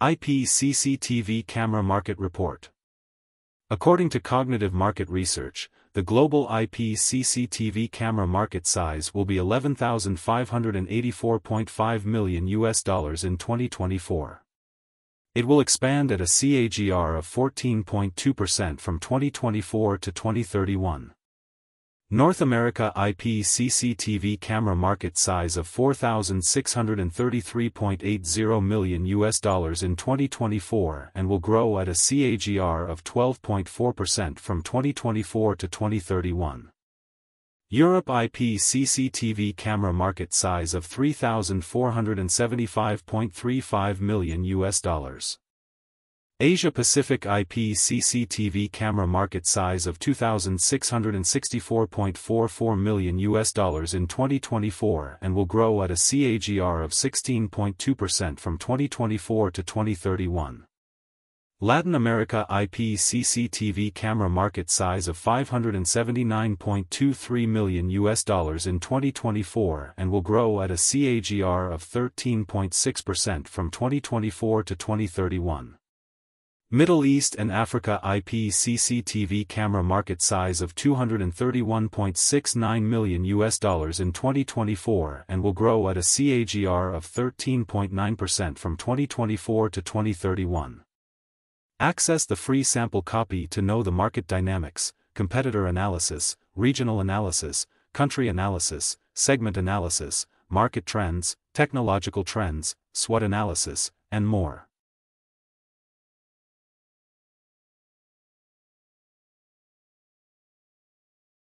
IP CCTV Camera Market Report According to Cognitive Market Research, the global IP CCTV camera market size will be 11,584.5 million US dollars in 2024. It will expand at a CAGR of 14.2% from 2024 to 2031. North America IP CCTV camera market size of 4633.80 million US dollars in 2024 and will grow at a CAGR of 12.4% from 2024 to 2031. Europe IP CCTV camera market size of 3475.35 million US dollars. Asia Pacific IP CCTV camera market size of 2664.44 million US dollars in 2024 and will grow at a CAGR of 16.2% from 2024 to 2031. Latin America IP CCTV camera market size of 579.23 million US dollars in 2024 and will grow at a CAGR of 13.6% from 2024 to 2031. Middle East and Africa IP CCTV camera market size of 231.69 million US dollars in 2024 and will grow at a CAGR of 13.9% from 2024 to 2031. Access the free sample copy to know the market dynamics, competitor analysis, regional analysis, country analysis, segment analysis, market trends, technological trends, SWOT analysis, and more.